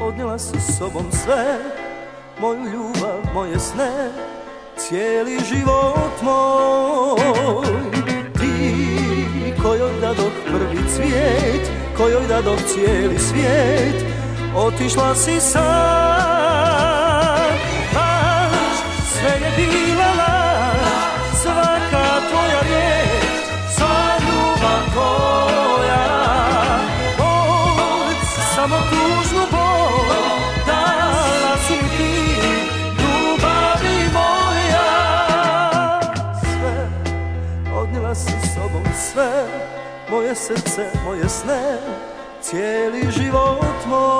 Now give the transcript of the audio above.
odnijela su sobom sve Moju ljubav, moje sne Cijeli život moj. Ti kojoj dadoh prvi cvijet kojoj dadoh cijeli svijet Otišla si sad. Baš sve je bila laž Svaka tvoja riječ Sva ljubav tvoja Bol, samo Moje srce, moje sne cijeli život moj